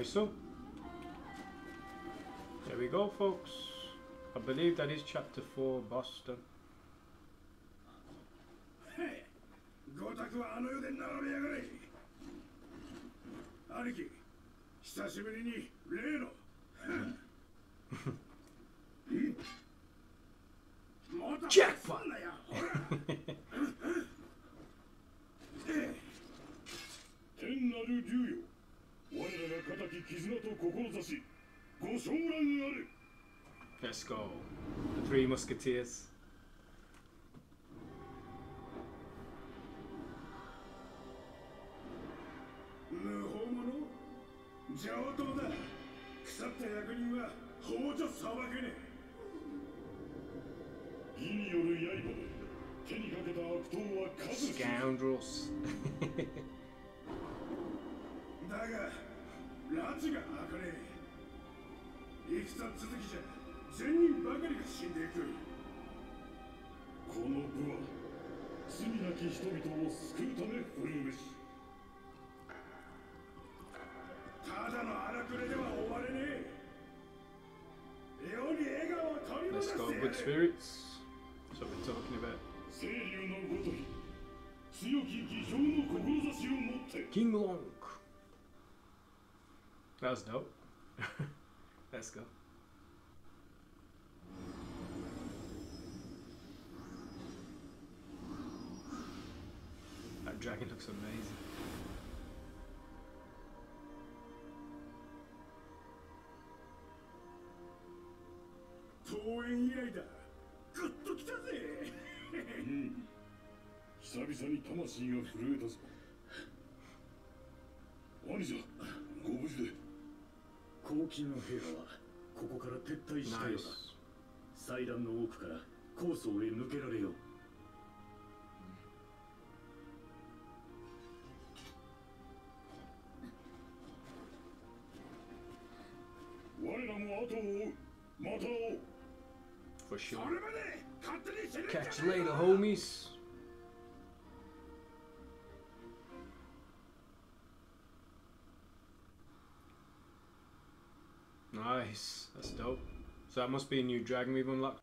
Nice one. There we go, folks. I believe that is chapter 4, Boston. ゴタクはあの世で並びやがれ兄貴久しぶりに例のま たき絆と志ご承諾あれ。Let's go The Three Musketeers. だ。腐った役人は法じさばけね。義による刃手にかけた悪党は数 だが拉致が開かねえ戦続きじゃ善人ばかりが死んでいくこの部は罪なき人々を救うため振るうべしただの荒くれでは終われねえ世に笑顔を取り戻 Let's して go. や Good る spirits. That's what we're talking about. 清流のごとき強き義情の志を持って King Long. That was dope. Let's go. That dragon looks amazing. 黄金の兵はここから撤退したようだ Nice. 祭壇の奥から高層へ抜けられよう我らも後を追うまた会おう For sure. それまで勝手に死ねんじゃね Catch え you よ later, homies. Nice. That's dope. So that must be a new dragon we've unlocked.